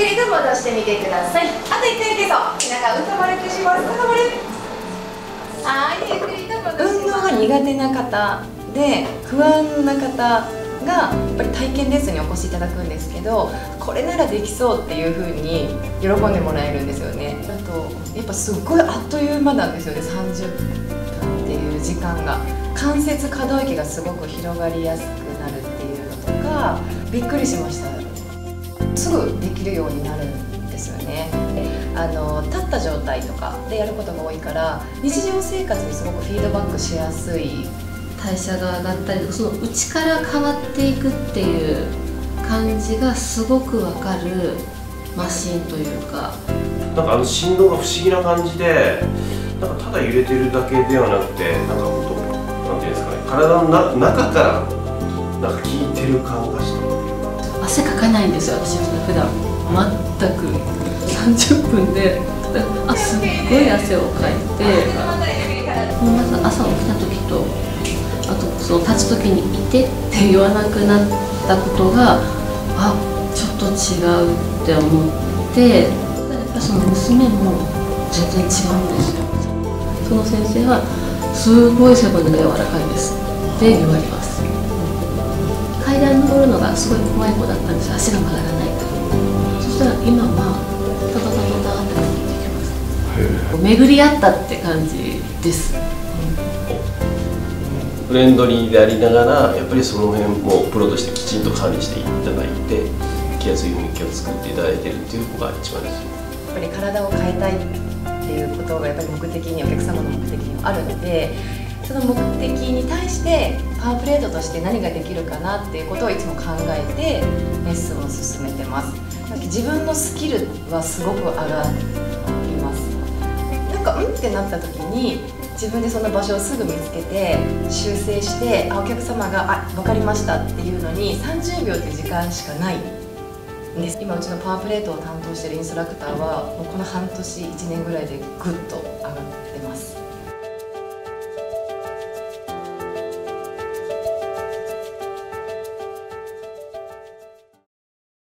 くりと戻してみてください。あと1回いけそう。背中うんと丸くします高丸はいゆっくりと戻します運動が苦手な方で不安な方がやっぱり体験レッスンにお越しいただくんですけどこれならできそうっていう風に喜んでもらえるんですよね。あとやっぱすっごいあっという間なんですよね。30分っていう時間が。関節可動域がすごく広がりやすくなるっていうのとかびっくりしました。すぐできるようになるんですよね。あの立った状態とかでやることが多いから日常生活にすごくフィードバックしやすい。代謝が上がったりその内から変わっていくっていう感じがすごくわかるマシンというか。なんかあの振動が不思議な感じでなんかただ揺れてるだけではなくてなんか本当なんていうんですかね体のな中からなんか効いてる感がした汗かかないんですよ私普段。全く。30分で。あすっごい汗をかいて。もうまず朝起きた時とあとその立つ時に「いて」って言わなくなったことがあちょっと違うって思って。やっぱその娘も全然違うんですよ。その先生は「すごい背骨が柔らかいです」って言われます。るのがすごい怖い子だったんです。足が曲がらないか。らそしたら今はタタタタタって登っていきます。巡り合ったって感じですフレンドリーでありながらやっぱりその辺もプロとしてきちんと管理していただいて気やすい雰囲気を作っていただいているっていうのが一番ですやっぱり体を変えたいっていうことがやっぱり目的にお客様の目的にはあるのでその目的に対してパワープレートとして何ができるかなっていうことをいつも考えてレッスンを進めてます。なんか自分のスキルはすごく上がります。なんかうんってなった時に自分でその場所をすぐ見つけて修正してあお客様が「あ分かりました」っていうのに30秒って時間しかないんです。今うちのパワープレートを担当してるインストラクターはもうこの半年1年ぐらいでぐっと